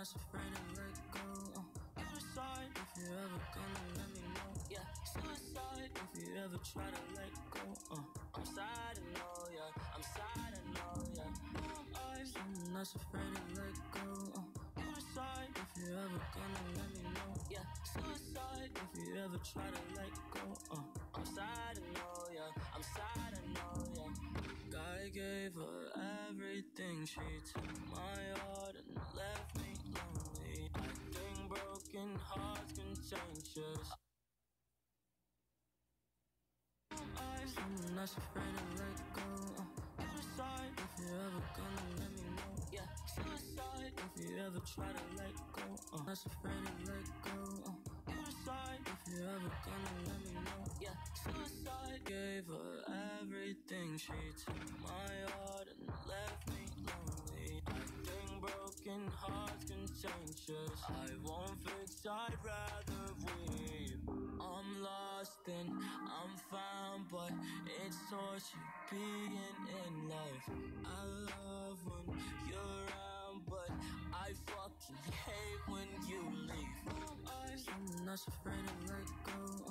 not afraid to let go. Uh, you decide if you ever gonna let me know. Yeah, suicide if you ever try to let go. Uh, I'm sad, I know, yeah. I'm sad, I know, yeah. I? I'm not afraid to let go. Uh, if you ever gonna let me know. Yeah, suicide if you ever try to let go. Uh, I'm sad, I know, yeah. I'm sad, I know, yeah. Guy gave her everything. She took my heart and left contentious. I'm not afraid to let go. Uh, you decide if you ever gonna let me know. Yeah, suicide if you ever try to let go. Uh, not afraid to let go. Uh, you decide if you ever gonna let me know. Yeah, suicide gave her everything. She took my contentious. I won't fix. I'd rather weep. I'm lost and I'm found, but it's torture being in life. I love when you're around, but I fucking hate when you leave. I'm not afraid to let go.